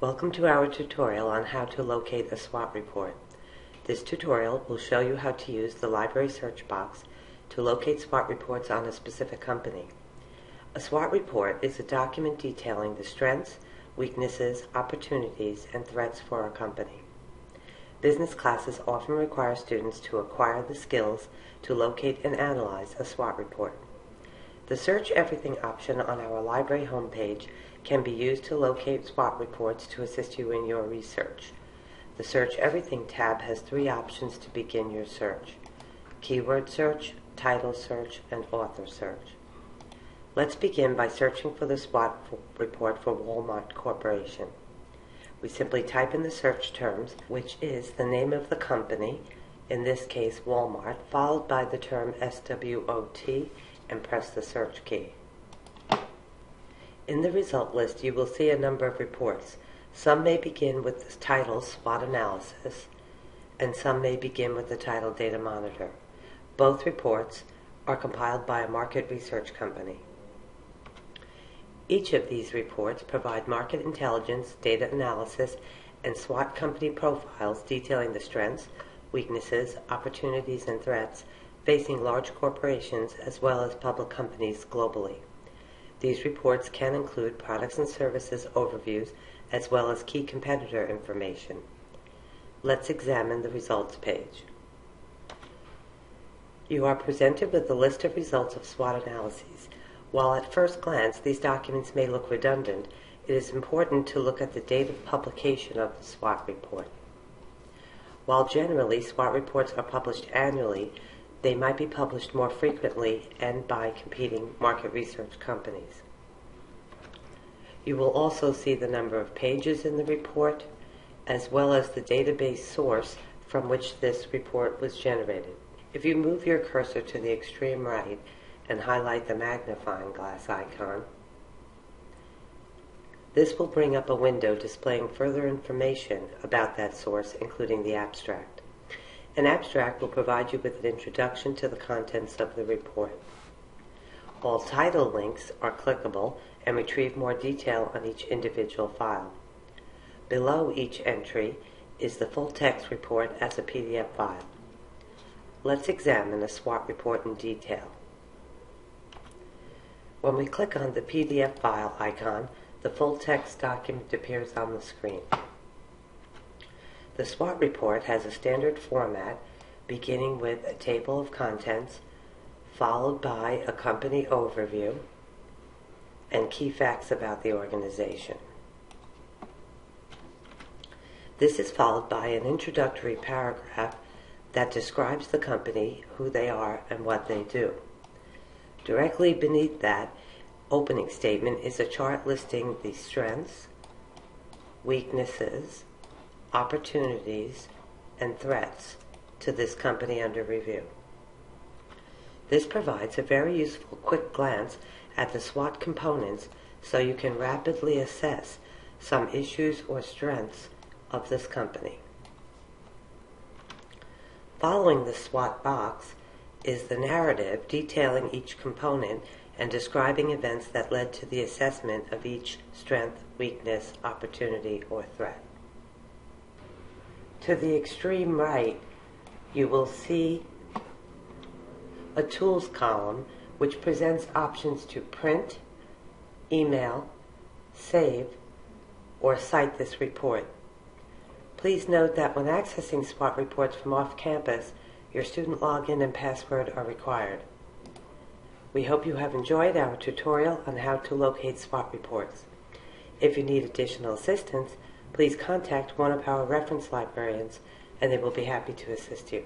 Welcome to our tutorial on how to locate a SWOT report. This tutorial will show you how to use the library search box to locate SWOT reports on a specific company. A SWOT report is a document detailing the strengths, weaknesses, opportunities, and threats for a company. Business classes often require students to acquire the skills to locate and analyze a SWOT report. The Search Everything option on our library homepage can be used to locate SWOT reports to assist you in your research. The Search Everything tab has three options to begin your search. Keyword search, title search, and author search. Let's begin by searching for the SWOT report for Walmart Corporation. We simply type in the search terms, which is the name of the company, in this case Walmart, followed by the term SWOT, and press the search key. In the result list, you will see a number of reports. Some may begin with the title SWOT Analysis, and some may begin with the title Datamonitor. Both reports are compiled by a market research company. Each of these reports provide market intelligence, data analysis, and SWOT company profiles detailing the strengths, weaknesses, opportunities, and threats facing large corporations as well as public companies globally. These reports can include products and services overviews as well as key competitor information. Let's examine the results page. You are presented with a list of results of SWOT analyses. While at first glance these documents may look redundant, it is important to look at the date of publication of the SWOT report. While generally SWOT reports are published annually, they might be published more frequently and by competing market research companies. You will also see the number of pages in the report, as well as the database source from which this report was generated. If you move your cursor to the extreme right and highlight the magnifying glass icon, this will bring up a window displaying further information about that source, including the abstract. An abstract will provide you with an introduction to the contents of the report. All title links are clickable and retrieve more detail on each individual file. Below each entry is the full text report as a PDF file. Let's examine the SWOT report in detail. When we click on the PDF file icon, the full text document appears on the screen. The SWOT report has a standard format beginning with a table of contents, followed by a company overview and key facts about the organization. This is followed by an introductory paragraph that describes the company, who they are, and what they do. Directly beneath that opening statement is a chart listing the strengths, weaknesses, opportunities, and threats to this company under review. This provides a very useful quick glance at the SWOT components so you can rapidly assess some issues or strengths of this company. Following the SWOT box is the narrative detailing each component and describing events that led to the assessment of each strength, weakness, opportunity, or threat. To the extreme right, you will see a tools column which presents options to print, email, save, or cite this report. Please note that when accessing SWOT reports from off campus, your student login and password are required. We hope you have enjoyed our tutorial on how to locate SWOT reports. If you need additional assistance, please contact one of our reference librarians and they will be happy to assist you.